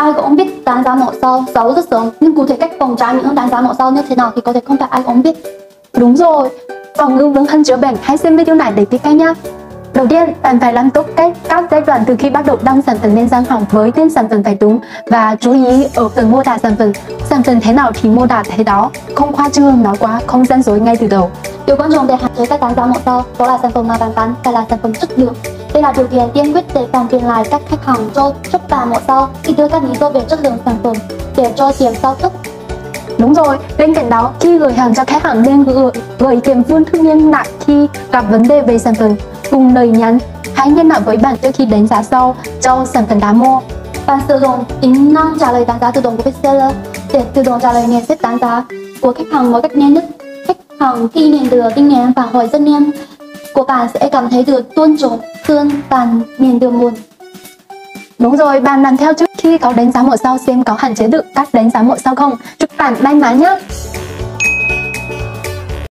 ai cũng biết đánh giá mẫu sau giấu rất sớm nhưng cụ thể cách phòng tránh những đánh giá mẫu sau như thế nào thì có thể không phải ai cũng biết đúng rồi phòng ngừa vướng thân chữa bệnh hãy xem video này để biết cách nhé Đầu tiên, bạn phải làm tốt cách các giai đoạn từ khi bắt đầu đăng sản phẩm lên gian hàng với tên sản phẩm phải đúng và chú ý ở phần mô tả sản phẩm. Sản phẩm thế nào thì mô tả thế đó, không khoa trương nói quá, không gian dối ngay từ đầu. Điều quan trọng để hạn chế các đánh giá mẫu sau đó là sản phẩm mà bạn bán phải là sản phẩm chất lượng. Đây là điều kiện tiên quyết để phòng tiền lại các khách hàng cho xuất bản mẫu sao khi đưa các lý do về chất lượng sản phẩm để cho tiền sao thấp Đúng rồi, bên cạnh đó, khi gửi hàng cho khách hàng nên gửi, gửi kèm phương thức liên lạc khi gặp vấn đề về sản phẩm cùng lời nhắn. Hãy liên lạc với bạn trước khi đánh giá sau cho sản phẩm đã mua. Bạn sử dụng tính năng trả lời đánh giá tự động của Bestseller để tự động trả lời nhận xét đánh giá của khách hàng một cách nhanh nhất. Khách hàng khi nhận được tin nhắn phản hồi rất nhanh bạn sẽ cảm thấy được tôn trọng hơn bạn miền được một Đúng rồi, bạn làm theo trước khi có đánh giá một sao xem có hạn chế được các đánh giá một sao không. Chúc bạn may mắn nhé!